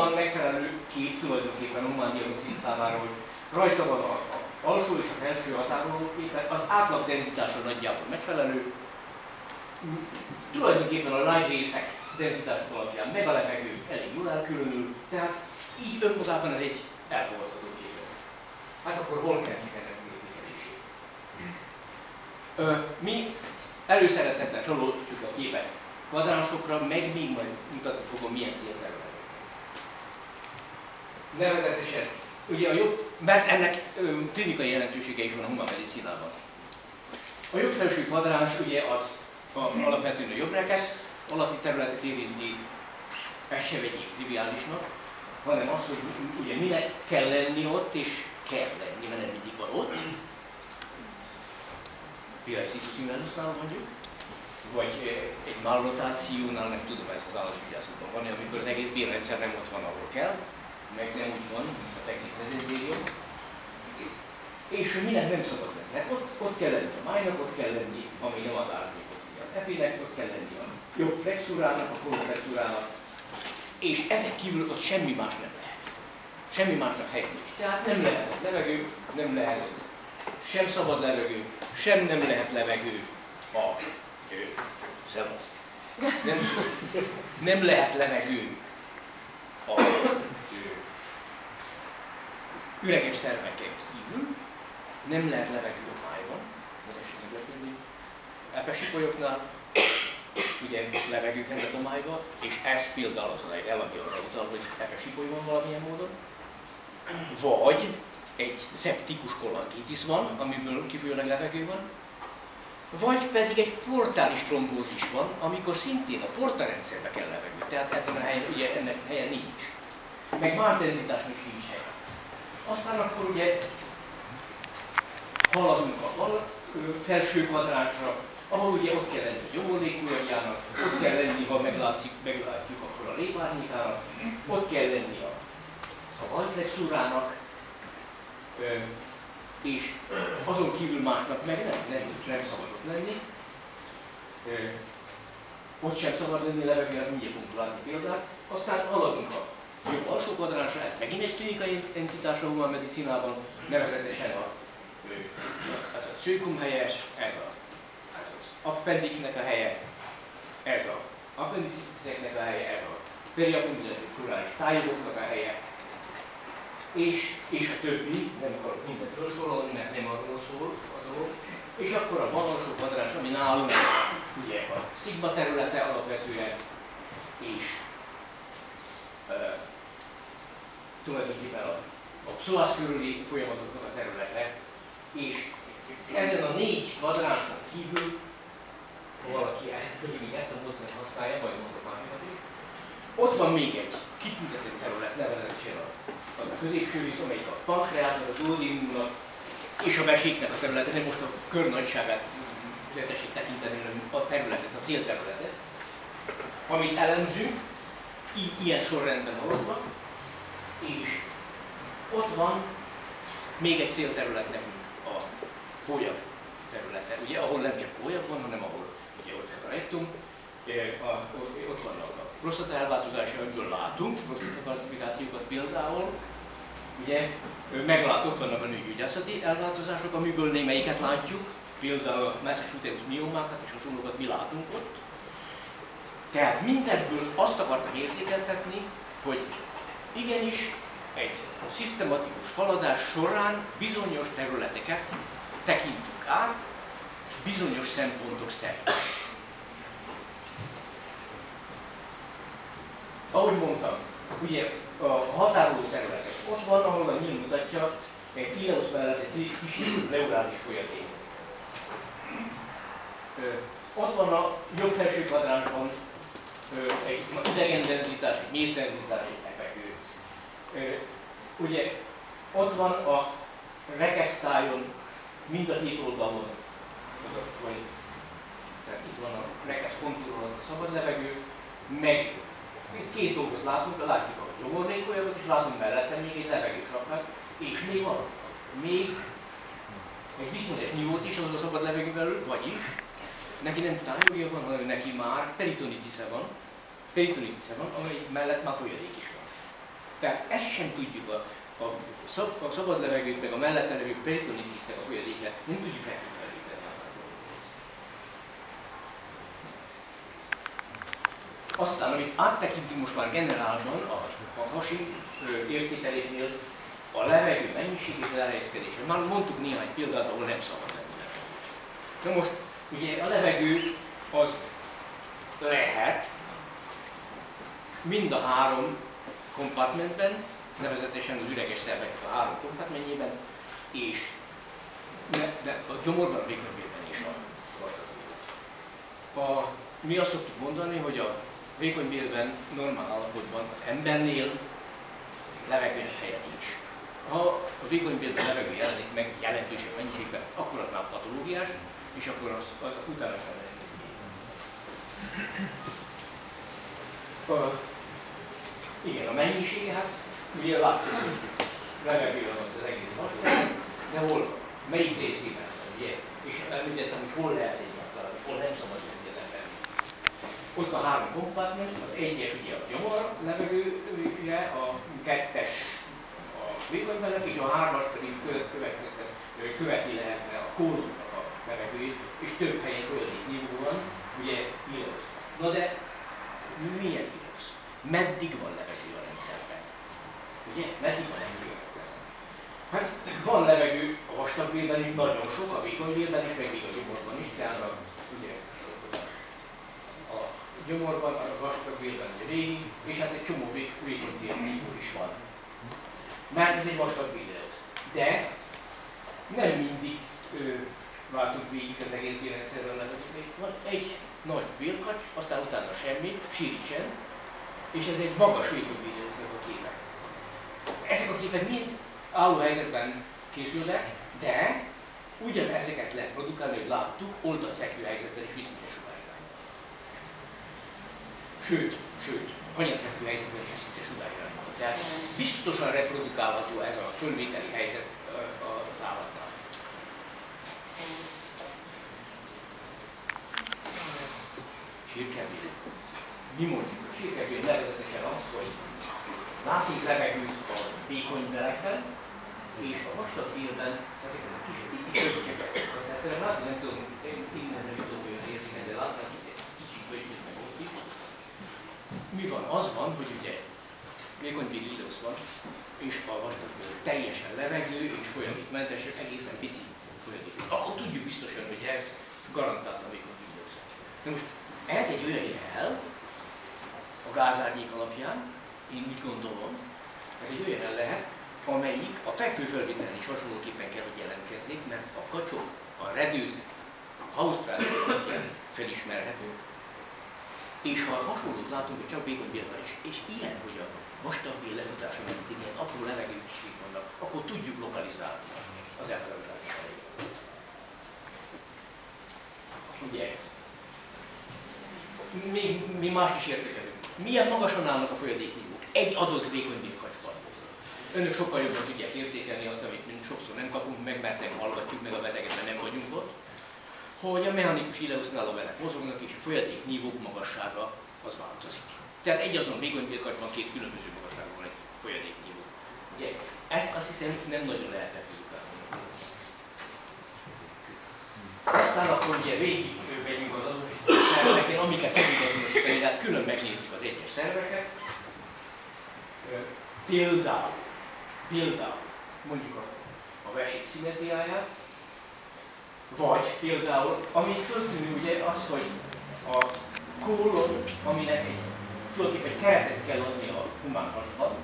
van megfelelő kép tulajdonképpen humán diagnosztik számára, hogy rajta van a, a alsó és a felső határoló képe, az átlag denzitása nagyjából megfelelő, tulajdonképpen a lágy részek denzitások alapján meg a levegő elég jól elkülönül, tehát így önmagában ez egy elfogadható képet. Hát akkor hol kell ennek mértékelését? Mi előszeretettel soroltuk a képet kvadránsokra, meg még majd mutatni fogom milyen célterület. Nevezetesen, ugye a jobb, mert ennek klinikai jelentősége is van a humán medicinában. A jobb felső kvadráns ugye az a, alapvetően a jobb rekesz, alatti területet érinti, ezt se vegyék triviálisnak, hanem az, hogy ugye minek kell lenni ott, és kell lenni, mert nem mindig van ott. Inversusnál mondjuk, vagy egy malrotációnál, nem tudom, ez az állatvigyászatban van, amikor az egész bérrendszer nem ott van, ahol kell, meg nem úgy van, a technik És hogy minek nem szabad lenni. Hát ott, ott kell lenni a májnak, ott kell lenni, ami nem ad árnyékot. A epinek, ott kell lenni a jobb flexurának, a flexurának, és ezek kívül ott semmi más nem lehet. Semmi másnak hely nincs. Tehát nem lehet ott levegő, nem lehet ott sem szabad levegő, sem nem lehet levegő a Szevasz. Nem, nem lehet levegő a üreges szerveken kívül, nem lehet levegő a májban, ne esik meglepődni, epesikolyoknál, ugye levegő került a májba, és ez például az egy elagi arra utal, hogy epesikoly van valamilyen módon, vagy egy szeptikus kollangitis van, amiből kifolyólag levegő van, vagy pedig egy portális trombózis van, amikor szintén a portarendszerbe kell levegő. Tehát ezen a helyen, ugye ennek helye nincs. Meg más denzitásnak sincs hely. Aztán akkor ugye haladunk a felső kvadránsra, ahol ugye ott kell lenni a jó légkörjának, ott kell lenni, ha meglátszik, meglátjuk akkor a lépárnyíkának, ott kell lenni a, a valflexúrának, és azon kívül másnak meg nem, nem, nem szabad ott lenni. Ott sem szabad lenni levegőre, mindjárt fogunk látni példát. Aztán haladunk a jobb alsó kvadránsra, ez megint egy klinikai entitás a humán medicinában, nevezetesen a, ez a cőkum helye, ez, a, ez az appendixnek a helye, ez a appendiciseknek a helye, ez a periappendiculáris tájogoknak a helye, és, és a többi, nem akarok mindent felsorolni, mert nem arról szól a dolog, és akkor a bal alsó kvadrás, ami nálunk ugye a szigma területe alapvetően, és tulajdonképpen a, a pszoász körüli folyamatoknak a területe, és ezen a négy kvadránson kívül, ha valaki ezt, még ezt a módszert használja, majd mondok másikat is, ott van még egy kitüntetett terület, nevezetesen az a középső rész, amelyik a pankreátnak, a duodénumnak és a veséknek a területe, nem most a kör nagyságát tessék tekinteni, a területet, a célterületet, amit elemzünk, így ilyen sorrendben hozva, és ott van még egy célterület nekünk, a pólyag területe, ugye, ahol nem csak pólyag van, hanem ahol ugye ott rektum, ott vannak a prostata elváltozása, amiből látunk, prostata klasszifikációkat például, ugye meglát, ott vannak a nőgyógyászati elváltozások, amiből némelyiket látjuk, például a uterus miomákat és hasonlókat mi látunk ott. Tehát mindebből azt akartam érzékeltetni, hogy igenis egy szisztematikus haladás során bizonyos területeket tekintünk át, bizonyos szempontok szerint. Ahogy mondtam, ugye a határoló területek. Ott van, ahol a nyíl mutatja, egy Ileus mellett egy kis neurális folyadék. Ott van a jobb felső kvadránsban egy idegen denzitás, egy mész egy. Ugye ott van a rekesztájon mind a két oldalon, tehát itt van a rekesz kontúron a szabad levegő, meg két dolgot látunk, látjuk a nyomornékolyagot, és látunk mellette még egy levegősaknak, és még van még egy viszonyos nyújt is az a szabad levegő belül, vagyis neki nem tájogja van, hanem neki már peritonitisze van, peritonitisze van, amely mellett már folyadék is van. Tehát ezt sem tudjuk a, a, szab, a szabad levegőt, meg a mellette levő peritonitisnek a folyadéklet, nem tudjuk felfelépíteni. Aztán, amit áttekintünk most már generálban a, a hasi értékelésnél, a levegő mennyiségét, az elhelyezkedését. Már mondtuk néhány példát, ahol nem szabad lenni. Na most, ugye a levegő az lehet mind a három kompartmentben, nevezetesen az üreges szervek a három kompartmentjében, és de, de a gyomorban, a vékonybélben is a a, Mi azt szoktuk mondani, hogy a vékonybélben normál állapotban az embernél levegős helye nincs. Ha a vékonybélben levegő jelenik meg jelentősebb mennyiségben, akkor az már patológiás, és akkor az, az utána kell Uh, igen, a mennyisége, hát ugye látjuk, van az egész vastag, de hol, melyik részében, ugye? És említettem, hogy hol lehet egy megtalálni, és hol nem szabad egyetlen Ott a három kompartment, az egyes ugye a gyomor levegője, a kettes a vékonyvelek, és a hármas pedig követni lehetne a kórumnak a levegőjét, és több helyen földi nívó van, ugye Linux. Na de milyen Linux? Meddig van rendszerben? Ugye? Van levegő a rendszerben? Hát van levegő a vastagbélben is, nagyon sok, a vékonybélben is, meg még a gyomorban is, tehát a, ugye, a gyomorban, a vastagbélben egy régi, és hát egy csomó vékony is van. Mert ez egy vastag De nem mindig váltunk végig az egész bélrendszerről levegőt. Van egy nagy bélkacs, aztán utána semmi, síricsen, és ez egy magas vékonyvédő ezek a képek. Ezek a képek mind álló helyzetben készülnek, de ugyanezeket lehet produkálni, hogy láttuk, oldalt fekvő helyzetben is viszont sugárírányban. Sőt, sőt, hanyatfekvő helyzetben is viszont sugárírányban. Tehát biztosan reprodukálható ez a fölvételi helyzet az állatnál. Sírkebél. Mi mondjuk a sírkebél nevezetesen azt, hogy látunk levegőt a vékony belekben, és a vastag félben ezeket a kis pici. Tehát szerintem látni, nem tudom, én innen nem tudom olyan érzékeny, de látnak itt egy kicsi könyvet meg ott is. Mi van? Az van, hogy ugye vékony lidosz van, és a vastag teljesen levegő és folyadékmentes, egészen pici folyadék. Akkor tudjuk biztosan, hogy ez garantáltan vékony lidosz. De most ez egy olyan jel, a gázárnyék alapján, én úgy gondolom, ez egy olyan lehet, amelyik a fekvőfölvételen is hasonlóképpen kell, hogy jelentkezzék, mert a kacsok, a redőzet, a hausztráció alapján felismerhetők. És ha hasonlót látunk, hogy csak vékony is, és ilyen, hogy a vastag lefutása mentén ilyen apró levegőség vannak, akkor tudjuk lokalizálni az elfelejtás Ugye, még, mi mást is értékelünk. Milyen magasan állnak a folyadéknívók egy adott vékony bírkacsban? Önök sokkal jobban tudják értékelni azt, amit mi sokszor nem kapunk meg, mert nem hallgatjuk meg a beteget, mert nem vagyunk ott, hogy a mechanikus ileusznál a velek mozognak, és a folyadék nívók magassága az változik. Tehát egy azon vékony bírkacsban két különböző magasságban van egy folyadék nívó. Ugye, ezt azt hiszem nem nagyon lehet. Aztán akkor ugye végig megyünk az szerveken, amiket tudjuk tehát külön megnézzük az egyes szerveket. Például, például mondjuk a, a vesik szimmetriáját, vagy például, amit föltűnő ugye az, hogy a kólon, aminek egy, tulajdonképpen egy keretet kell adni a humán hasban,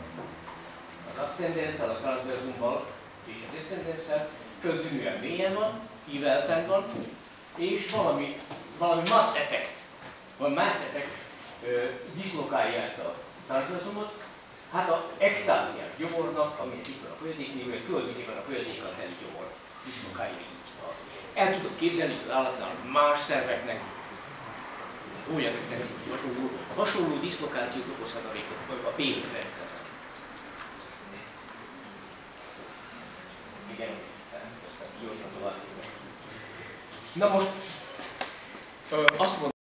az ascendenszel, a transverzummal és a descendenszel, föltűnően mélyen van, ívelten van, és valami valami mass effect, vagy mass effect ö, diszlokálja ezt a transverzumot, hát a ektáziás gyomornak, ami itt van a folyadéknél, tulajdonképpen a folyadékkal teli gyomor diszlokálja így. El tudok képzelni, hogy az állatnál más szerveknek olyan hasonló, hasonló diszlokációt okozhat a, a bélrendszer. Igen, gyorsan tovább. Na most azt mondom,